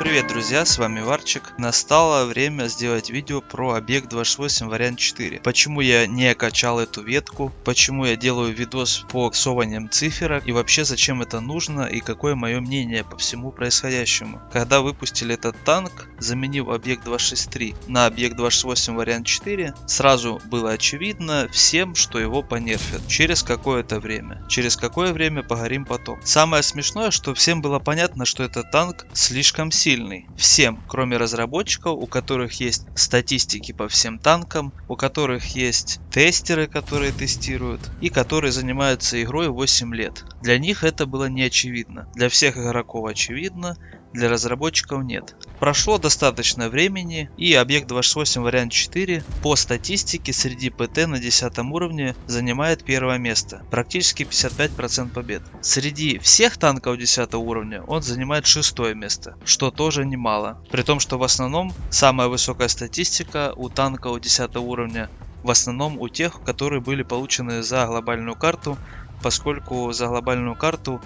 Привет, друзья, с вами Варчик. Настало время сделать видео про объект 28 вариант 4. Почему я не качал эту ветку, почему я делаю видос по ксованиям циферок и вообще зачем это нужно и какое мое мнение по всему происходящему. Когда выпустили этот танк, заменив объект 263 на объект 28 вариант 4, сразу было очевидно всем, что его понерфят через какое-то время. Через какое время поговорим потом. Самое смешное, что всем было понятно, что этот танк слишком сильный сильный всем, кроме разработчиков, у которых есть статистики по всем танкам, у которых есть тестеры, которые тестируют, и которые занимаются игрой 8 лет. Для них это было не очевидно. Для всех игроков очевидно, для разработчиков нет. Прошло достаточно времени и объект 28 вариант 4 по статистике среди ПТ на 10 уровне занимает первое место, практически 55% побед. Среди всех танков 10 уровня он занимает шестое место, что тоже немало. При том, что в основном самая высокая статистика у танков 10 уровня в основном у тех, которые были получены за глобальную карту, поскольку за глобальную карту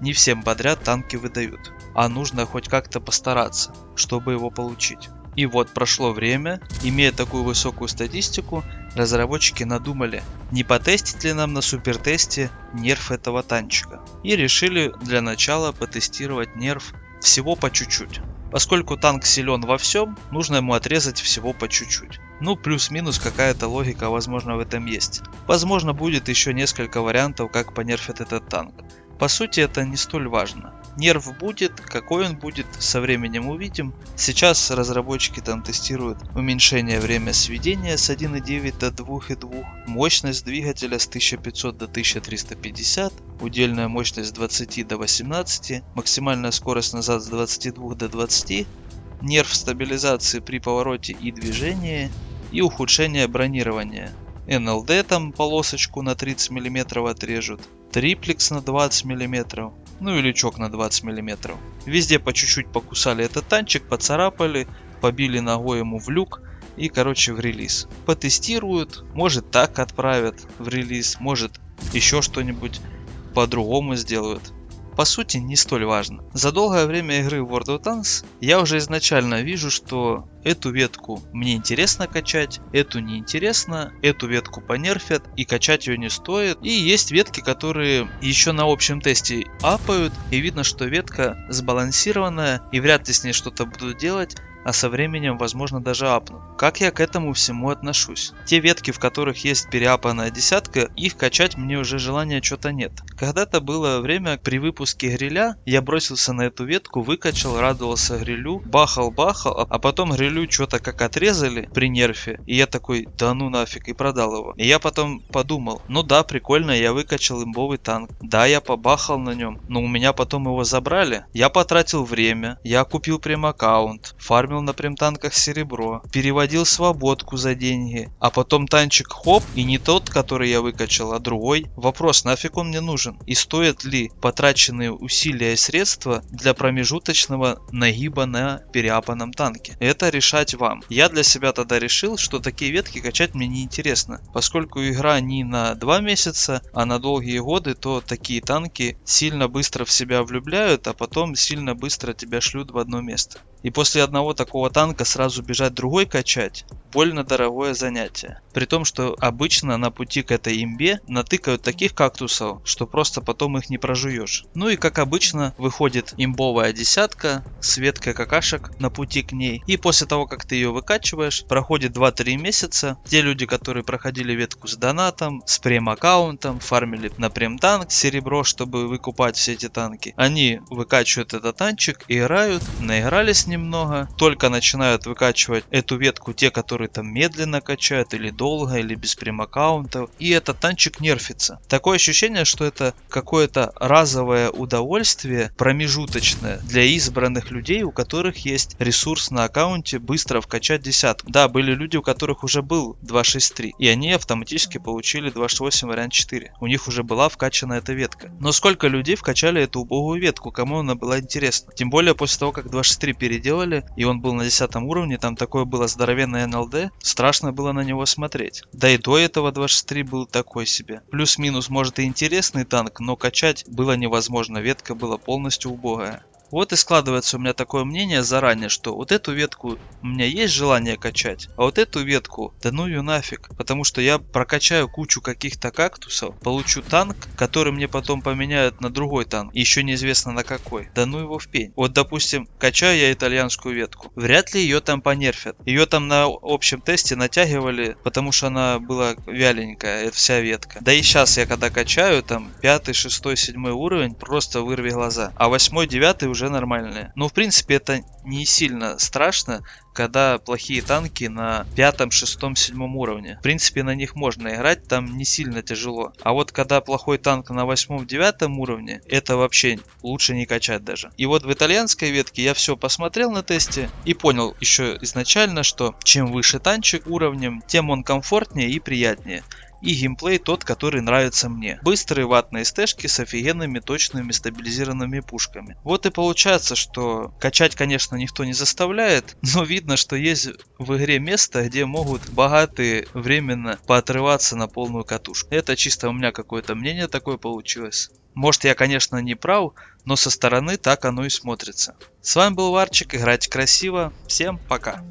не всем подряд танки выдают, а нужно хоть как-то постараться, чтобы его получить. И вот прошло время, имея такую высокую статистику, разработчики надумали, не потестить ли нам на супертесте нерв этого танчика. И решили для начала потестировать нерв всего по чуть-чуть. Поскольку танк силен во всем, нужно ему отрезать всего по чуть-чуть. Ну, плюс-минус какая-то логика, возможно, в этом есть. Возможно, будет еще несколько вариантов, как понерфят этот танк. По сути это не столь важно. Нерв будет, какой он будет, со временем увидим. Сейчас разработчики там тестируют уменьшение время сведения с 1.9 до 2.2, мощность двигателя с 1500 до 1350, удельная мощность с 20 до 18, максимальная скорость назад с 22 до 20, нерв стабилизации при повороте и движении и ухудшение бронирования. НЛД там полосочку на 30 мм отрежут, триплекс на 20 мм, ну и лючок на 20 мм. Везде по чуть-чуть покусали этот танчик, поцарапали, побили ногой ему в люк и короче в релиз. Потестируют, может так отправят в релиз, может еще что-нибудь по-другому сделают по сути не столь важно. За долгое время игры в World of Tanks я уже изначально вижу, что эту ветку мне интересно качать, эту неинтересно, эту ветку понерфят и качать ее не стоит. И есть ветки, которые еще на общем тесте апают и видно, что ветка сбалансированная и вряд ли с ней что-то будут делать, а со временем возможно даже апну. Как я к этому всему отношусь? Те ветки, в которых есть переапанная десятка, их качать мне уже желания что-то нет. Когда-то было время при выпуске гриля, я бросился на эту ветку, выкачал, радовался грилю, бахал-бахал, а потом грилю что-то как отрезали при нерфе, и я такой, да ну нафиг, и продал его. И я потом подумал, ну да, прикольно, я выкачал имбовый танк, да, я побахал на нем, но у меня потом его забрали, я потратил время, я купил прем аккаунт, фармил на прем-танках серебро, переводил свободку за деньги, а потом танчик хоп, и не тот, который я выкачал, а другой. Вопрос, нафиг он мне нужен? И стоят ли потраченные усилия и средства для промежуточного нагиба на переапанном танке? Это решать вам. Я для себя тогда решил, что такие ветки качать мне не интересно. Поскольку игра не на 2 месяца, а на долгие годы, то такие танки сильно быстро в себя влюбляют, а потом сильно быстро тебя шлют в одно место. И после одного такого танка сразу бежать другой качать – больно дорогое занятие. При том, что обычно на пути к этой имбе натыкают таких кактусов, что просто потом их не прожуешь. Ну и как обычно выходит имбовая десятка с веткой какашек на пути к ней. И после того, как ты ее выкачиваешь, проходит 2-3 месяца. Те люди, которые проходили ветку с донатом, с прем-аккаунтом, фармили на прем-танк серебро, чтобы выкупать все эти танки, они выкачивают этот танчик, играют, наигрались немного, только начинают выкачивать эту ветку те, которые там медленно качают или долго, или без прем-аккаунтов, и этот танчик нерфится. Такое ощущение, что это какое-то разовое удовольствие промежуточное для избранных людей, у которых есть ресурс на аккаунте быстро вкачать десятку. Да, были люди, у которых уже был 263, и они автоматически получили 268 вариант 4. У них уже была вкачана эта ветка. Но сколько людей вкачали эту убогую ветку, кому она была интересна? Тем более после того, как 263 перейдет переделали, и он был на 10 уровне, там такое было здоровенное НЛД, страшно было на него смотреть. Да и до этого 263 был такой себе. Плюс-минус может и интересный танк, но качать было невозможно, ветка была полностью убогая. Вот и складывается у меня такое мнение заранее, что вот эту ветку у меня есть желание качать, а вот эту ветку, да ну ее нафиг. Потому что я прокачаю кучу каких-то кактусов, получу танк, который мне потом поменяют на другой танк, еще неизвестно на какой. Да ну его в пень. Вот допустим, качаю я итальянскую ветку, вряд ли ее там понерфят. Ее там на общем тесте натягивали, потому что она была вяленькая, это вся ветка. Да и сейчас я когда качаю, там 5, 6, 7 уровень, просто вырви глаза. А 8, 9 уже нормальные. Ну, в принципе, это не сильно страшно, когда плохие танки на пятом, шестом, седьмом уровне. В принципе, на них можно играть, там не сильно тяжело. А вот когда плохой танк на восьмом, девятом уровне, это вообще лучше не качать даже. И вот в итальянской ветке я все посмотрел на тесте и понял еще изначально, что чем выше танчик уровнем, тем он комфортнее и приятнее и геймплей тот, который нравится мне. Быстрые ватные стэшки с офигенными точными стабилизированными пушками. Вот и получается, что качать, конечно, никто не заставляет, но видно, что есть в игре место, где могут богатые временно поотрываться на полную катушку. Это чисто у меня какое-то мнение такое получилось. Может я, конечно, не прав, но со стороны так оно и смотрится. С вами был Варчик, играйте красиво, всем пока.